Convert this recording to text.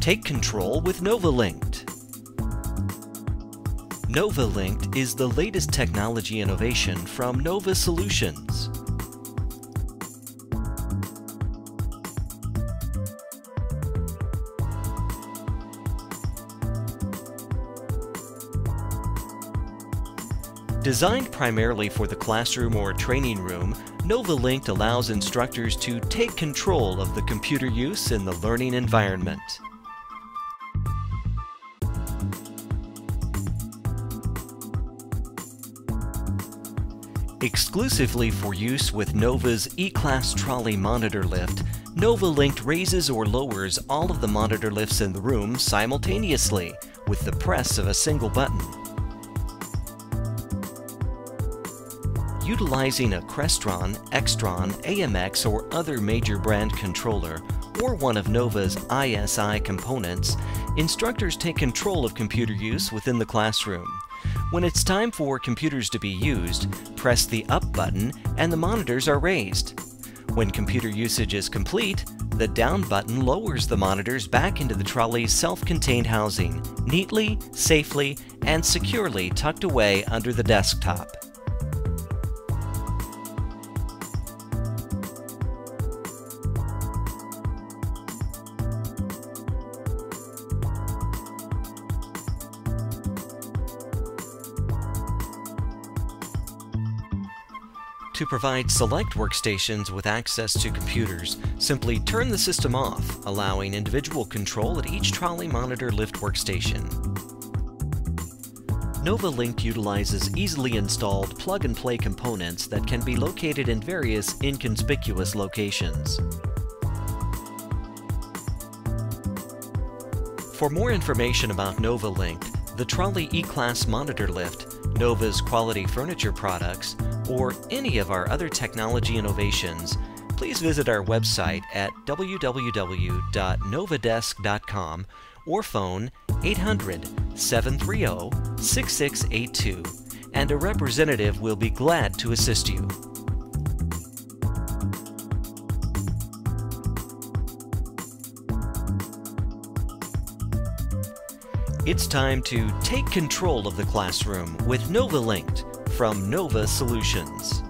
Take control with NovaLinked. NovaLinked is the latest technology innovation from Nova Solutions. Designed primarily for the classroom or training room, NovaLinked allows instructors to take control of the computer use in the learning environment. Exclusively for use with Nova's E-Class Trolley Monitor Lift, NovaLinked raises or lowers all of the monitor lifts in the room simultaneously with the press of a single button. Utilizing a Crestron, Extron, AMX, or other major brand controller, or one of Nova's ISI components, instructors take control of computer use within the classroom. When it's time for computers to be used, press the up button and the monitors are raised. When computer usage is complete, the down button lowers the monitors back into the trolley's self-contained housing, neatly, safely, and securely tucked away under the desktop. To provide select workstations with access to computers, simply turn the system off, allowing individual control at each trolley monitor lift workstation. NovaLink utilizes easily installed plug-and-play components that can be located in various inconspicuous locations. For more information about NovaLinked, the Trolley E-Class Monitor Lift, Nova's quality furniture products, or any of our other technology innovations, please visit our website at www.novadesk.com or phone 800 730 6682 and a representative will be glad to assist you. It's time to take control of the classroom with NovaLinked from Nova Solutions.